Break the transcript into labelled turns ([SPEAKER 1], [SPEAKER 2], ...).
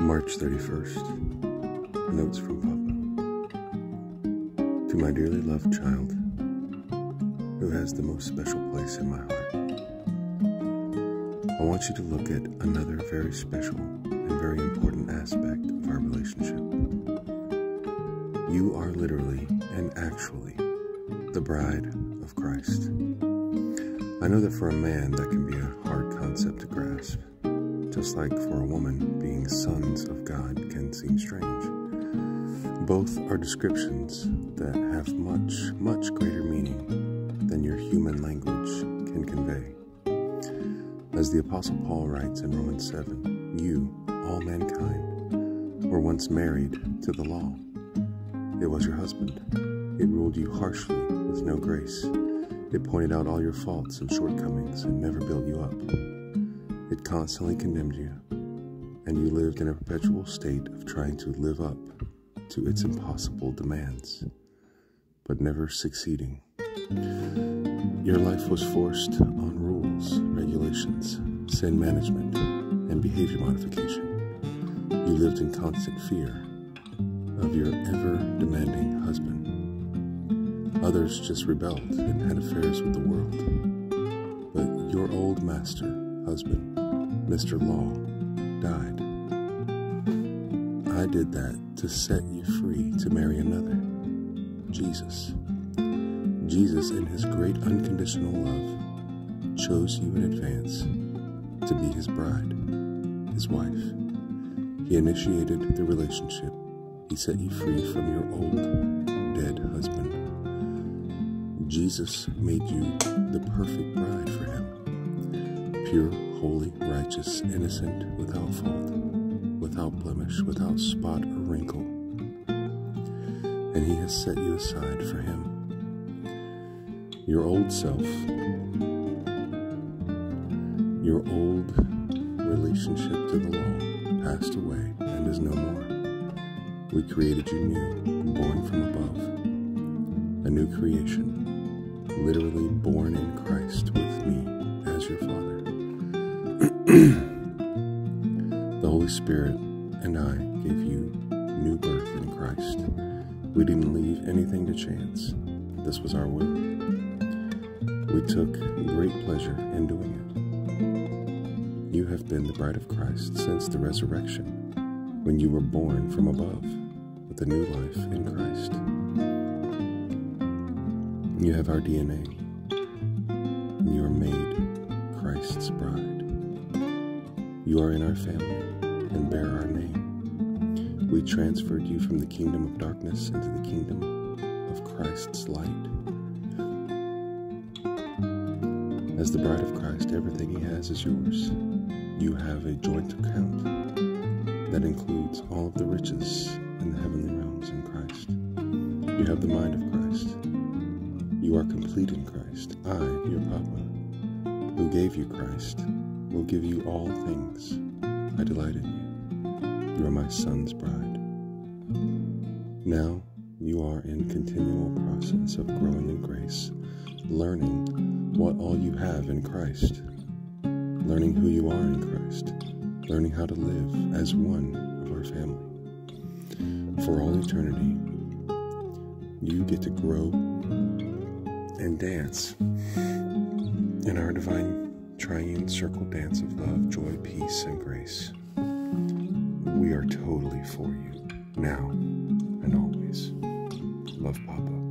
[SPEAKER 1] March 31st. Notes from Papa. To my dearly loved child, who has the most special place in my heart, I want you to look at another very special and very important aspect of our relationship. You are literally and actually the bride of Christ. I know that for a man that can be a hard concept to grasp, just like for a woman being sons of God can seem strange. Both are descriptions that have much, much greater meaning than your human language can convey. As the Apostle Paul writes in Romans 7, you, all mankind, were once married to the law. It was your husband. It ruled you harshly with no grace. It pointed out all your faults and shortcomings and never built you up. It constantly condemned you, and you lived in a perpetual state of trying to live up to its impossible demands, but never succeeding. Your life was forced on rules, regulations, sin management, and behavior modification. You lived in constant fear of your ever demanding husband. Others just rebelled and had affairs with the world. But your old master, husband, Mr. Law, died. I did that to set you free to marry another, Jesus. Jesus, in his great unconditional love, chose you in advance to be his bride, his wife. He initiated the relationship. He set you free from your old, dead husband. Jesus made you the perfect bride for him. Pure, holy, righteous, innocent, without fault, without blemish, without spot or wrinkle. And he has set you aside for him. Your old self, your old relationship to the law passed away and is no more. We created you new, born from above, a new creation literally born in Christ the Holy Spirit and I gave you new birth in Christ. We didn't leave anything to chance. This was our will. We took great pleasure in doing it. You have been the bride of Christ since the resurrection, when you were born from above with a new life in Christ. You have our DNA. You are made Christ's bride. You are in our family and bear our name. We transferred you from the kingdom of darkness into the kingdom of Christ's light. As the bride of Christ, everything he has is yours. You have a joint account that includes all of the riches in the heavenly realms in Christ. You have the mind of Christ. You are complete in Christ. I, your Papa, who gave you Christ, will give you all things. I delight in you. You are my son's bride. Now you are in continual process of growing in grace, learning what all you have in Christ, learning who you are in Christ, learning how to live as one of our family. For all eternity, you get to grow and dance in our divine triune circle dance of love, joy, peace, and grace. We are totally for you, now and always. Love, Papa.